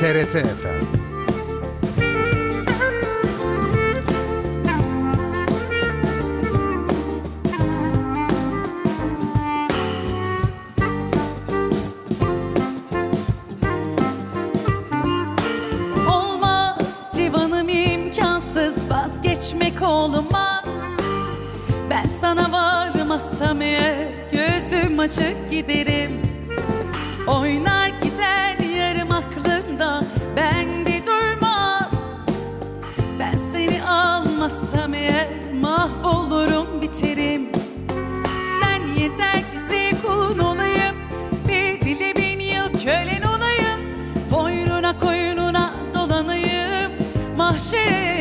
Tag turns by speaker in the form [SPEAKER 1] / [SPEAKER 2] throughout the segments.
[SPEAKER 1] TRT Efendim.
[SPEAKER 2] Olmaz civanım imkansız vazgeçmek olmaz Ben sana varmasam eğer gözüm açık giderim Oynar almazsam eğer mahvolurum biterim. Sen yeter ki zevkun olayım. Bir dile bin yıl kölen olayım. Boynuna koyununa dolanayım. Mahşere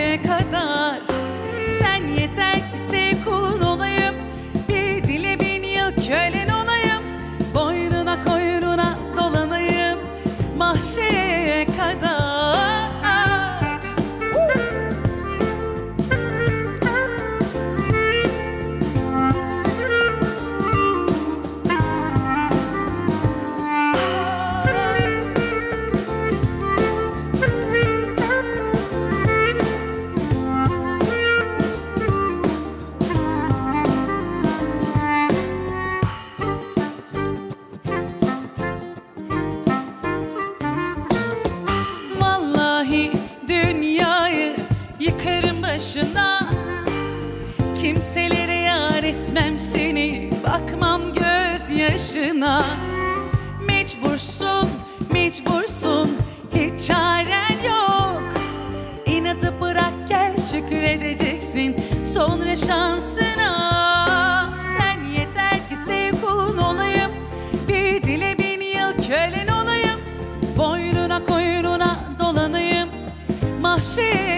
[SPEAKER 2] yar etmem seni Bakmam gözyaşına. Mecbursun, mecbursun Hiç çaren yok. İnadı bırak gel şükredeceksin Sonra şansına. Sen yeter ki sevkun olayım Bir dile bin yıl kölen olayım. Boynuna koyununa dolanayım Mahşere kadar